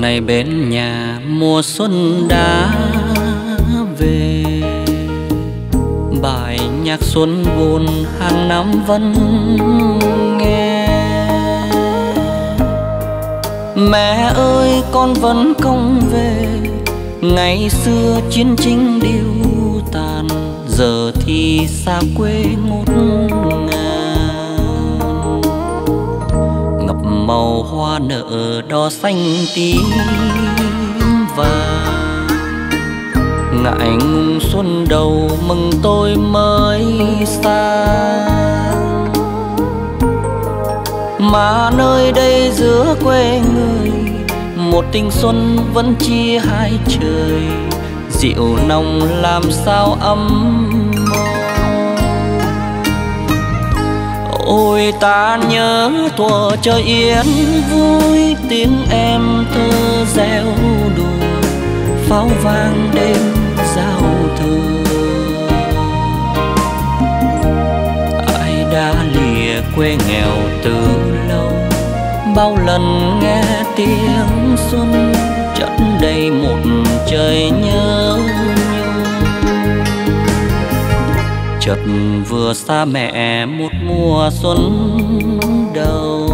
này bên nhà mùa xuân đã về. Bài nhạc xuân buồn hàng năm vẫn nghe. Mẹ ơi, con vẫn không về. Ngày xưa chiến tranh điêu tàn, giờ thì xa quê ngút ngàn màu hoa nở đỏ xanh tím vàng. Ngại ngùng xuân đầu mừng tôi mới sang. Mà nơi đây giữa quê người, một tình xuân vẫn chia hai trời. Rượu nồng làm sao ấm ôi, ta nhớ thuở trời yên vui, tiếng em thơ reo đùa, pháo vang đêm giao thừa ai đã lìa quê nghèo từ lâu, bao lần nghe tiếng xuân chất đầy một trời nhớ chợt vừa xa mẹ một mùa xuân đầu.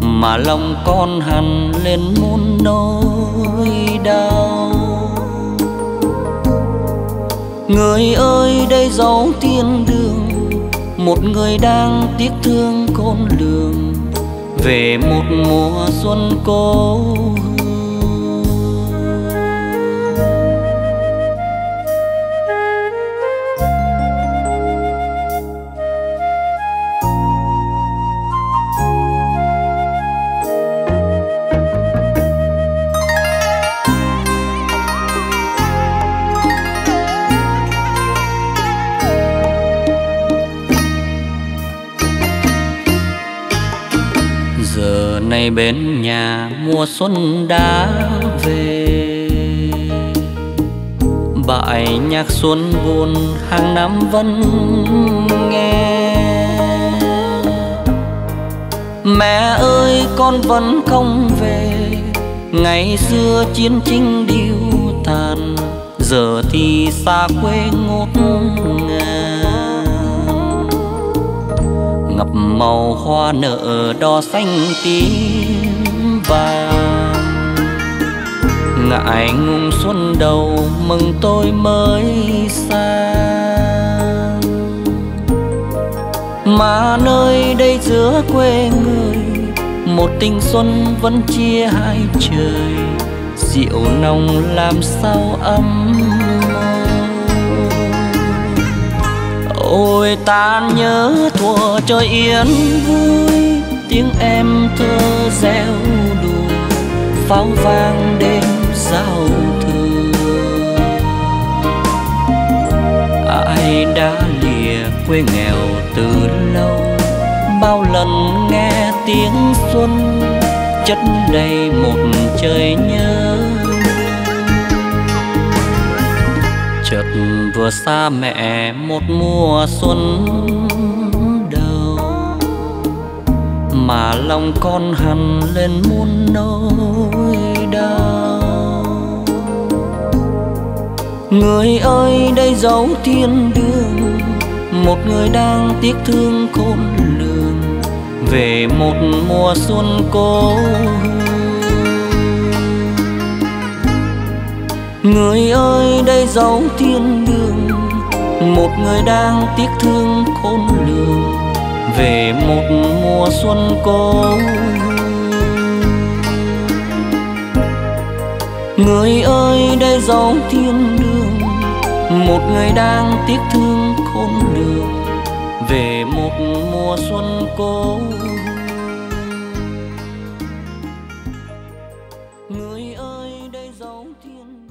Mà lòng con hằn lên muôn nỗi đau. Người ơi, đây dấu thiên đường. Một người đang tiếc thương con lường. Về một mùa xuân cô giờ này bên nhà mùa xuân đã về. Bài nhạc xuân buồn hàng năm vẫn nghe. Mẹ ơi, con vẫn không về. Ngày xưa chiến tranh điêu tàn, giờ thì xa quê ngột ngàn ngập màu hoa nở đỏ xanh tím vàng. Ngại ngùng xuân đầu mừng tôi mới sang. Mà nơi đây giữa quê người, một tình xuân vẫn chia hai trời. Rượu nồng làm sao ấm ôi ta nhớ thua trời yên vui. Tiếng em thơ reo đùa, pháo vang đêm giao thừa. Ai đã lìa quê nghèo từ lâu, bao lần nghe tiếng xuân chất đầy một trời nhớ. Vừa xa mẹ một mùa xuân đầu, mà lòng con hằn lên muôn nỗi đau. Người ơi, đây dấu thiên đường, một người đang tiếc thương khôn lường về một mùa xuân cô hương Người ơi, đây dấu thiên đường. Một người đang tiếc thương khôn lường. Về một mùa xuân cô. Người ơi, đây dấu thiên đường. Một người đang tiếc thương khôn lường. Về một mùa xuân cô. Người ơi, đây dấu thiên